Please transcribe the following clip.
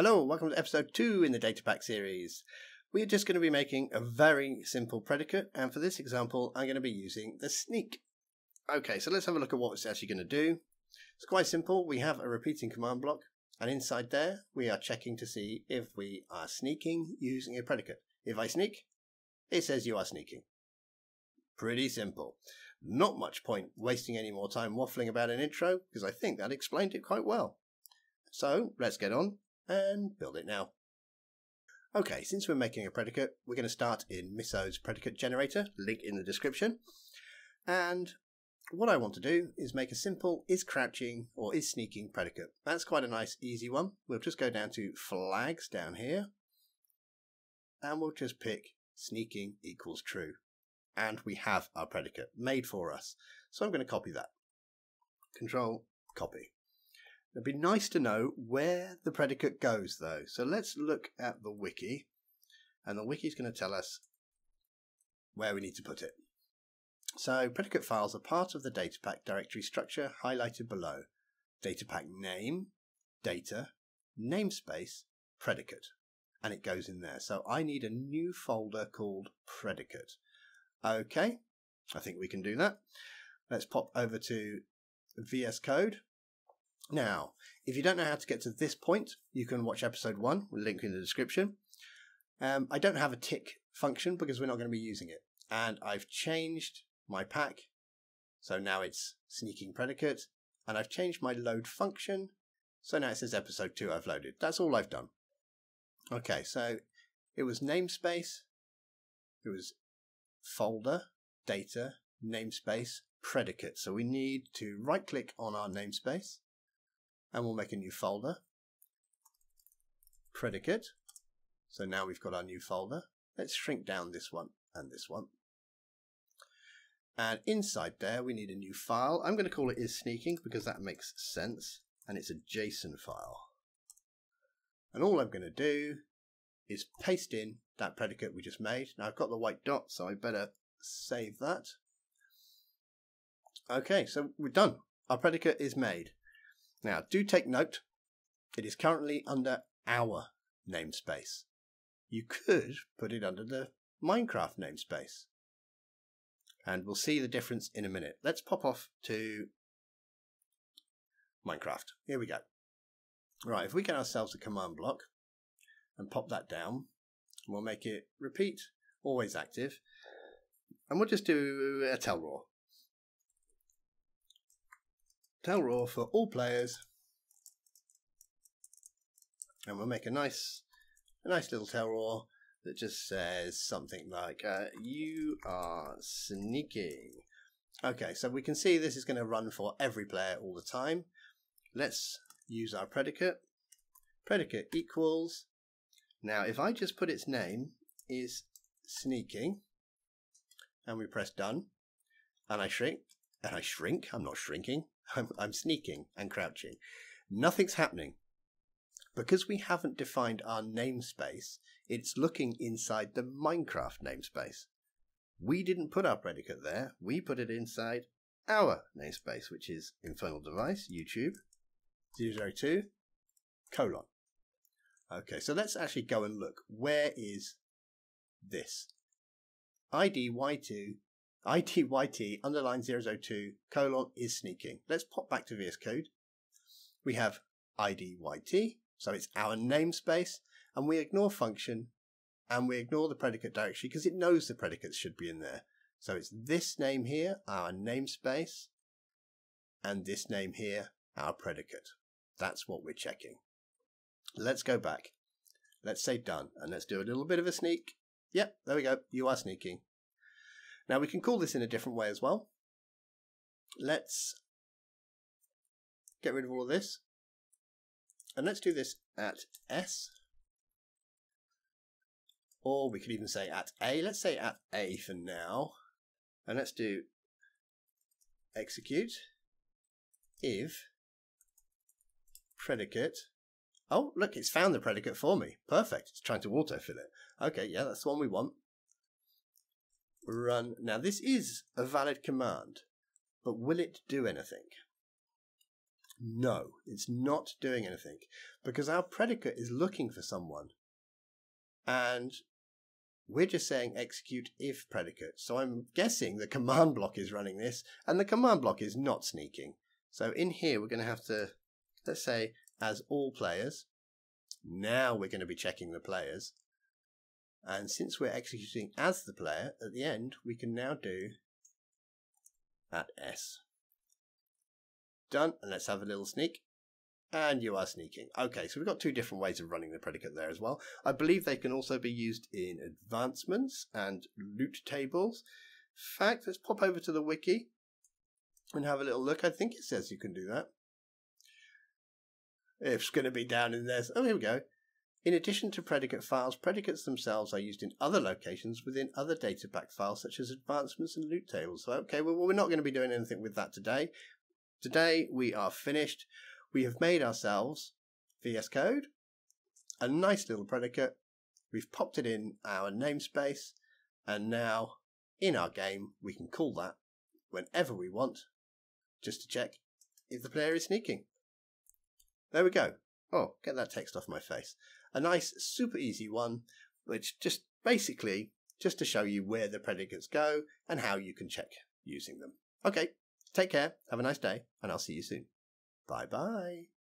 Hello, welcome to episode 2 in the Datapack series. We are just going to be making a very simple predicate, and for this example, I'm going to be using the sneak. Okay, so let's have a look at what it's actually going to do. It's quite simple. We have a repeating command block, and inside there, we are checking to see if we are sneaking using a predicate. If I sneak, it says you are sneaking. Pretty simple. Not much point wasting any more time waffling about an intro, because I think that explained it quite well. So let's get on and build it now. Okay, since we're making a predicate, we're going to start in Misode's predicate generator, link in the description. And what I want to do is make a simple is crouching or is sneaking predicate. That's quite a nice easy one. We'll just go down to flags down here and we'll just pick sneaking equals true and we have our predicate made for us. So I'm going to copy that. Control copy. It'd be nice to know where the predicate goes though. So let's look at the wiki and the wiki is going to tell us where we need to put it. So predicate files are part of the datapack directory structure highlighted below. Datapack name, data, namespace, predicate. And it goes in there. So I need a new folder called predicate. Okay, I think we can do that. Let's pop over to VS Code. Now, if you don't know how to get to this point, you can watch episode one, link in the description. Um, I don't have a tick function because we're not going to be using it. And I've changed my pack. So now it's sneaking predicate. And I've changed my load function. So now it says episode two I've loaded. That's all I've done. Okay, so it was namespace. It was folder, data, namespace, predicate. So we need to right click on our namespace and we'll make a new folder. Predicate. So now we've got our new folder. Let's shrink down this one and this one. And inside there, we need a new file. I'm going to call it is sneaking because that makes sense. And it's a JSON file. And all I'm going to do is paste in that predicate we just made. Now I've got the white dot, so I better save that. Okay, so we're done. Our predicate is made. Now, do take note, it is currently under our namespace. You could put it under the Minecraft namespace. And we'll see the difference in a minute. Let's pop off to Minecraft. Here we go. Right, if we get ourselves a command block, and pop that down. We'll make it repeat, always active. And we'll just do a tell raw. Tell raw for all players. And we'll make a nice, a nice little tell raw that just says something like, uh, you are sneaking. Okay, so we can see this is going to run for every player all the time. Let's use our predicate. Predicate equals now, if I just put its name is sneaking, and we press done, and I shrink, and I shrink, I'm not shrinking, I'm, I'm sneaking and crouching. Nothing's happening. Because we haven't defined our namespace, it's looking inside the Minecraft namespace. We didn't put our predicate there, we put it inside our namespace, which is infernal device, YouTube, 002, colon. Okay, so let's actually go and look. Where is this? IDY2, IDYT underline 002 colon is sneaking. Let's pop back to VS Code. We have IDYT, so it's our namespace, and we ignore function and we ignore the predicate directory because it knows the predicates should be in there. So it's this name here, our namespace, and this name here, our predicate. That's what we're checking. Let's go back. Let's say done, and let's do a little bit of a sneak. Yep, there we go. You are sneaking. Now we can call this in a different way as well. Let's get rid of all of this. And let's do this at S. Or we could even say at A. Let's say at A for now. And let's do execute if predicate Oh, look, it's found the predicate for me. Perfect. It's trying to autofill it. Okay, yeah, that's the one we want. Run. Now, this is a valid command, but will it do anything? No, it's not doing anything because our predicate is looking for someone. And we're just saying execute if predicate. So I'm guessing the command block is running this and the command block is not sneaking. So in here, we're going to have to, let's say as all players. Now we're going to be checking the players. And since we're executing as the player at the end, we can now do at S. Done. And let's have a little sneak. And you are sneaking. Okay, so we've got two different ways of running the predicate there as well. I believe they can also be used in advancements and loot tables. In fact, let's pop over to the wiki and have a little look. I think it says you can do that. It's going to be down in there. Oh, here we go. In addition to predicate files, predicates themselves are used in other locations within other datapack files, such as advancements and loot tables. So, okay, well, we're not going to be doing anything with that today. Today, we are finished. We have made ourselves VS Code, a nice little predicate. We've popped it in our namespace, and now in our game, we can call that whenever we want, just to check if the player is sneaking. There we go. Oh, get that text off my face. A nice, super easy one, which just basically just to show you where the predicates go and how you can check using them. Okay, take care, have a nice day, and I'll see you soon. Bye bye.